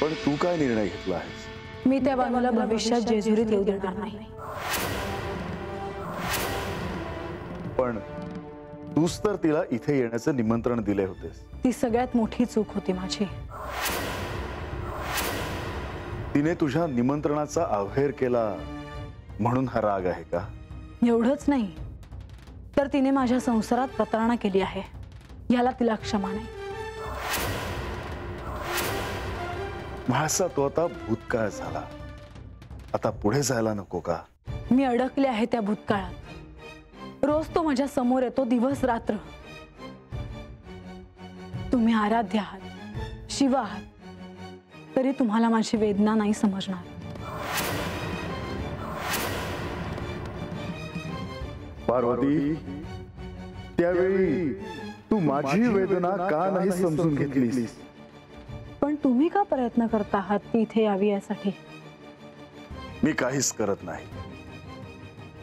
पण तू काय निर्णय घेतला आहेस? मी त्या बानूला भविष्यात जेजुरीत येऊ देणार नाही. पण तूच तर तिला इथे येण्याचं निमंत्रण दिले होतेस. ती सगळ्यात मोठी चूक होती माझी. तिने तुझ्या निमंत्रणाचा अवहेर केला म्हणून हा राग आहे का? एवढंच नाही. तर तिने माझ्या संसारात प्रतारणा केली आहे. याला तिला क्षमा नाही. म्हाळसा तो आता भूतकाळ झाला. आता पुढे जायला नको का? मी अडकले आहे त्या भूतकाळात. रोज तो माझ्या समोर येतो दिवस रात्र. तुम्ही आराध्य आहात शिव आहात तरी तुम्हाला माझी वेदना नाही समजणार. पार्वती त्यावेळी तू माझी वेदना का नाही समजून घेतलीस? तुम्ही का प्रयत्न करता आहात ती इथे यावी यासाठी? मी काहीच करत नाही.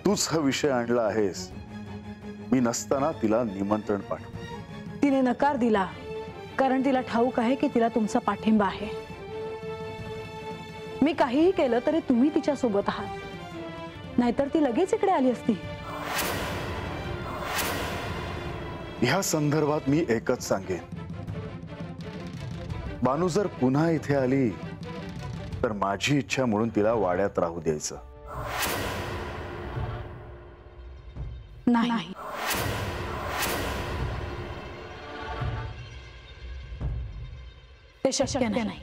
तूच हा विषय आणला आहेस. मी नसताना तिला निमंत्रण पाठव. तिने नकार दिला कारण तिला ठाऊक आहे की तिला तुमचा पाठिंबा आहे. मी काहीही केलं तरी तुम्ही तिच्या सोबत आहात. नाहीतर ती लगेच इकडे आली असती. ह्या संदर्भात मी एकच सांगेन. बानू जर पुन्हा इथे आली, तर माझी इच्छा म्हणून तिला वाड्यात राहू द्यायचं. नाही. ते शक्य नाही.